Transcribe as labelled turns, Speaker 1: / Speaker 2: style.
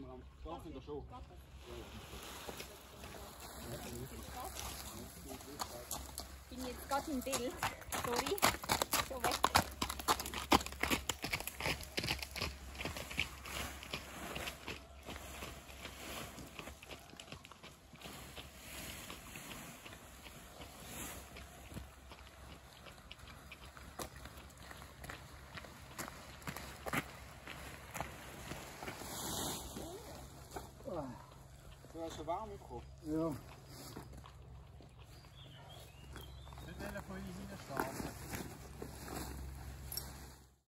Speaker 1: wir am Schlafen in.
Speaker 2: Ich bin jetzt gerade im Bild.
Speaker 1: Schon warm bekommen.
Speaker 3: Ja.